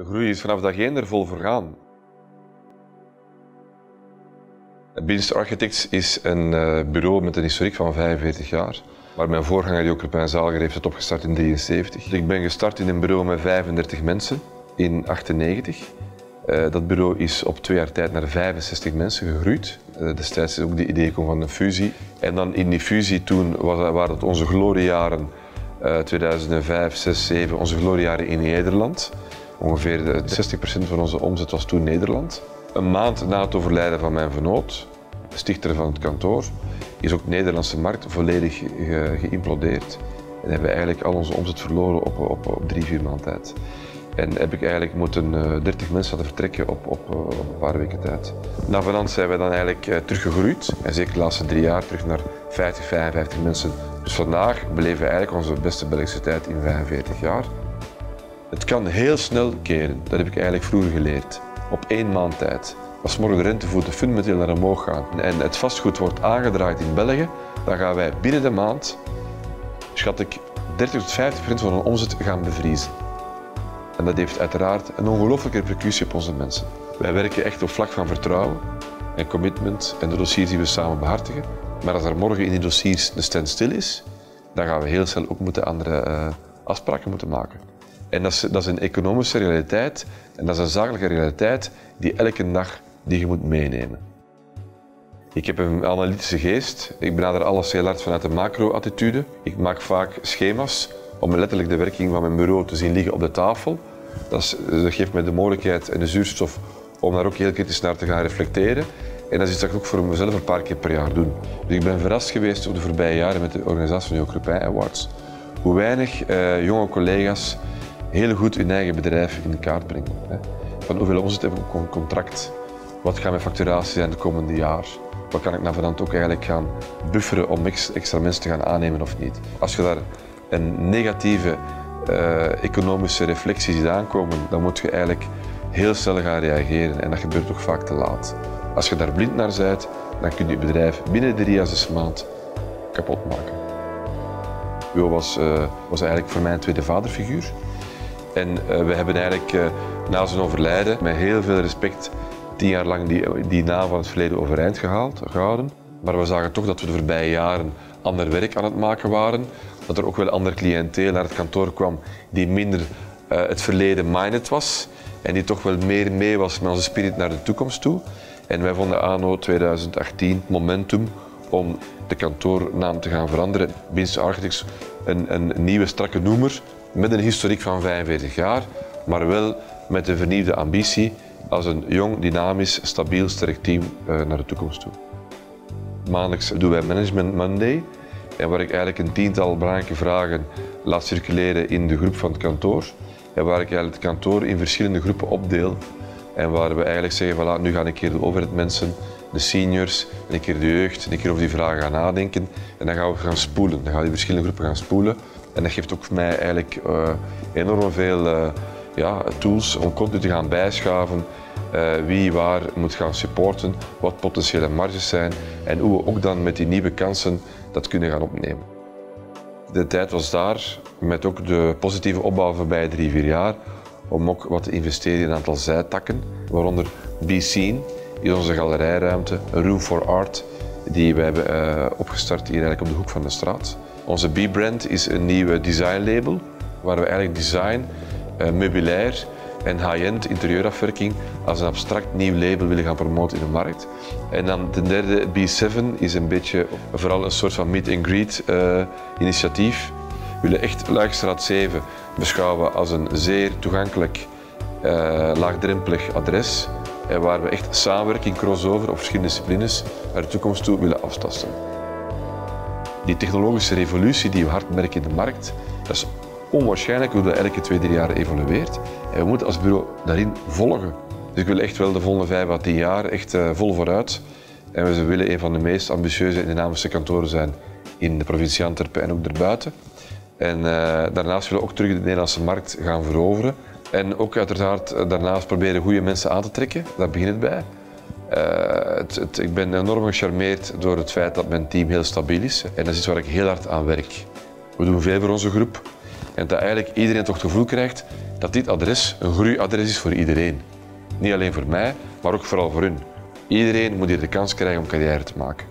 De groei is vanaf dag één er vol voor gaan. Binst Architects is een eh, bureau met een historiek van 45 jaar. Waar mijn voorganger Joker Pijnzaliger heeft het opgestart in 1973. Ik ben gestart in een bureau met 35 mensen in 1998. Uh, dat bureau is op twee jaar tijd naar 65 mensen gegroeid. Uh, destijds is ook de idee gekomen van een fusie. En dan in die fusie toen waren het onze gloriejaren uh, 2005, 6, 7, onze gloriejaren in Nederland. Ongeveer 60% van onze omzet was toen Nederland. Een maand na het overlijden van mijn vernoot, stichter van het kantoor, is ook de Nederlandse markt volledig ge geïmplodeerd. En hebben we eigenlijk al onze omzet verloren op, op, op drie, vier maanden tijd. En heb ik eigenlijk moeten uh, 30 mensen laten vertrekken op, uh, op, een paar weken tijd. Na vanand zijn we dan eigenlijk uh, teruggegroeid. En zeker de laatste drie jaar terug naar 50, 55 mensen. Dus vandaag beleven we eigenlijk onze beste Belgische tijd in 45 jaar. Het kan heel snel keren. Dat heb ik eigenlijk vroeger geleerd. Op één maand tijd. Als morgen de rentevoeten fundamenteel naar omhoog gaan en het vastgoed wordt aangedraaid in België, dan gaan wij binnen de maand, schat ik, 30 tot 50 procent van onze omzet gaan bevriezen. En dat heeft uiteraard een ongelooflijke repercussie op onze mensen. Wij werken echt op vlak van vertrouwen en commitment en de dossiers die we samen behartigen. Maar als er morgen in die dossiers de standstill is, dan gaan we heel snel ook moeten andere uh, afspraken moeten maken. En dat is, dat is een economische realiteit en dat is een zakelijke realiteit die elke dag die je moet meenemen. Ik heb een analytische geest. Ik benader alles heel hard vanuit de macro-attitude. Ik maak vaak schema's om letterlijk de werking van mijn bureau te zien liggen op de tafel. Dat, geeft mij de mogelijkheid en de zuurstof om daar ook heel kritisch naar te gaan reflecteren. En dat is iets dat ik ook voor mezelf een paar keer per jaar doe. Dus ik ben verrast geweest over de voorbije jaren met de organisatie van de Jocrepijn Awards. Hoe weinig uh, jonge collega's heel goed hun eigen bedrijf in de kaart brengen. Hè. Van hoeveel omzet heb ik op een contract? Wat gaat mijn facturatie zijn de komende jaar? Wat kan ik naar vanavond ook eigenlijk gaan bufferen om extra mensen te gaan aannemen of niet? Als je daar een negatieve uh, economische reflectie ziet aankomen, dan moet je eigenlijk heel snel gaan reageren en dat gebeurt toch vaak te laat. Als je daar blind naar bent, dan kun je je bedrijf binnen drie à zes maanden kapot maken. Jo was, uh, was eigenlijk voor mij een tweede vaderfiguur. En uh, we hebben eigenlijk uh, na zijn overlijden met heel veel respect tien jaar lang die, die naam van het verleden overeind gehaald, gehouden. Maar we zagen toch dat we de voorbije jaren ander werk aan het maken waren. Dat er ook wel ander cliënteel naar het kantoor kwam die minder uh, het verleden minded was. En die toch wel meer mee was met onze spirit naar de toekomst toe. En wij vonden anno 2018 momentum om de kantoornaam te gaan veranderen. Binst Architects een, een nieuwe strakke noemer met een historiek van 45 jaar, maar wel met een vernieuwde ambitie als een jong, dynamisch, stabiel, sterk team uh, naar de toekomst toe. Maandelijks doen wij Management Monday, en waar ik eigenlijk een tiental belangrijke vragen laat circuleren in de groep van het kantoor. En waar ik eigenlijk het kantoor in verschillende groepen opdeel. En waar we eigenlijk zeggen, voilà, nu gaan een keer de overheidmensen, de seniors, een keer de jeugd, een keer over die vragen gaan nadenken. En dan gaan we gaan spoelen. Dan gaan die verschillende groepen gaan spoelen. En dat geeft ook voor mij eigenlijk uh, enorm veel uh, ja, tools om continu te gaan bijschaven. Uh, wie waar moet gaan supporten, wat potentiële marges zijn en hoe we ook dan met die nieuwe kansen dat kunnen gaan opnemen. De tijd was daar, met ook de positieve opbouw voorbij drie, vier jaar, om ook wat te investeren in een aantal zijtakken, waaronder Be Seen, is onze galerijruimte, Room for Art, die we hebben uh, opgestart hier eigenlijk op de hoek van de straat. Onze B-brand is een nieuwe designlabel, waar we eigenlijk design, uh, meubilair en high-end interieurafwerking als een abstract nieuw label willen gaan promoten in de markt. En dan ten derde, B7 is een beetje vooral een soort van meet-and-greet uh, initiatief. We willen echt Luikstraat 7 beschouwen als een zeer toegankelijk, uh, laagdrempelig adres. En waar we echt samenwerking, crossover op verschillende disciplines naar de toekomst toe willen aftasten. Die technologische revolutie die we hard merken in de markt, dat is onwaarschijnlijk hoe dat elke twee, drie jaar evolueert. En we moeten als bureau daarin volgen. Dus ik wil echt wel de volgende vijf à tien jaar echt uh, vol vooruit. En we willen een van de meest ambitieuze en dynamische kantoren zijn in de provincie Antwerpen en ook daarbuiten. En uh, daarnaast willen we ook terug de Nederlandse markt gaan veroveren. En ook uiteraard uh, daarnaast proberen goede mensen aan te trekken. Daar begint het bij. Het, het, ik ben enorm gecharmeerd door het feit dat mijn team heel stabiel is. En dat is iets waar ik heel hard aan werk. We doen veel voor onze groep. En dat eigenlijk iedereen toch het gevoel krijgt dat dit adres een groeiadres is voor iedereen. Niet alleen voor mij, maar ook vooral voor hun. Iedereen moet hier de kans krijgen om carrière te maken.